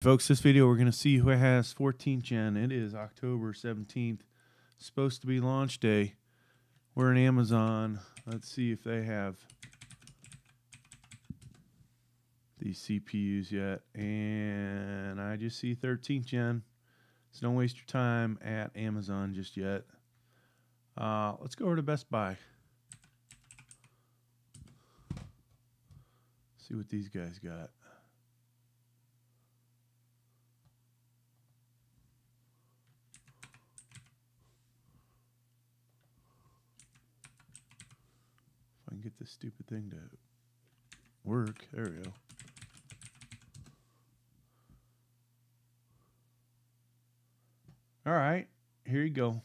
Folks, this video we're going to see who has 14th gen. It is October 17th. Supposed to be launch day. We're in Amazon. Let's see if they have these CPUs yet. And I just see 13th gen. So don't waste your time at Amazon just yet. Uh, let's go over to Best Buy. See what these guys got. I can get this stupid thing to work. There we go. All right, here you go.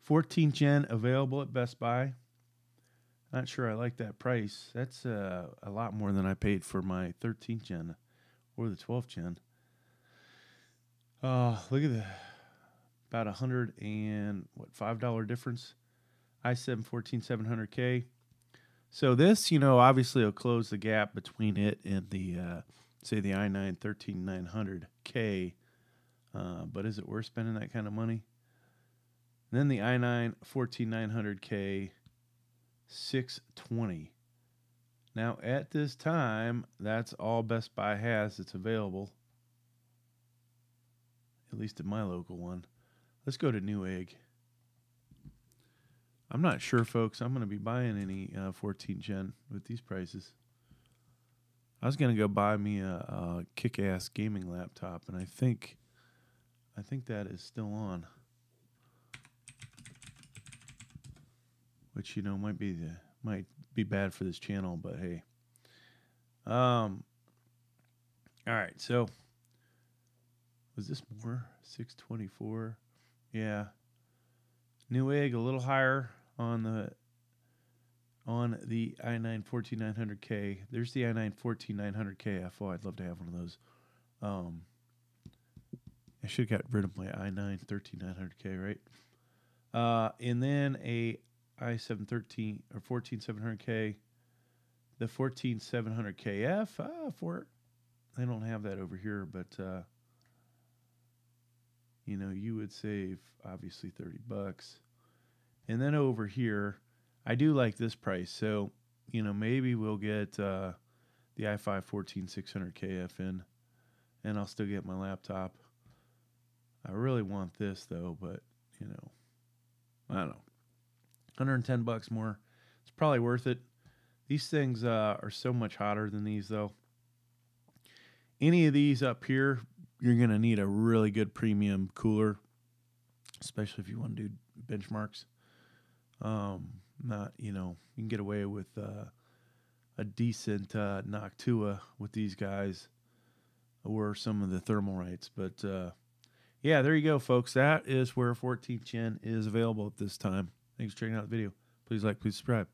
14 gen available at Best Buy. Not sure I like that price. That's uh, a lot more than I paid for my 13th gen or the 12th gen. Oh, look at the about a hundred and what five dollar difference. i7 14700K. So this, you know, obviously will close the gap between it and the uh, say the i9 13900K. Uh, but is it worth spending that kind of money? And then the i9 14900K 620. Now, at this time, that's all Best Buy has that's available, at least at my local one. Let's go to Newegg. I'm not sure, folks. I'm going to be buying any uh, 14 gen with these prices. I was going to go buy me a, a kick-ass gaming laptop, and I think, I think that is still on. which you know might be the might be bad for this channel, but hey. Um. All right, so was this more six twenty four? Yeah. Newegg a little higher on the on the i9 14900K. There's the i9 14900K FO. I'd love to have one of those. Um, I should have got rid of my i9 13900K, right? Uh, and then a i713 or 14700K, the 14700KF uh, for they don't have that over here, but uh, you know you would save obviously 30 bucks. And then over here, I do like this price, so you know maybe we'll get uh, the i5 14600KF in, and I'll still get my laptop. I really want this though, but you know, I don't know. 110 bucks more. It's probably worth it. These things uh, are so much hotter than these, though. Any of these up here, you're going to need a really good premium cooler, especially if you want to do benchmarks. Um, not, you know, you can get away with uh, a decent uh, Noctua with these guys or some of the Thermalrights. But uh, yeah, there you go, folks. That is where 14th Gen is available at this time. Thanks for checking out the video. Please like, please subscribe.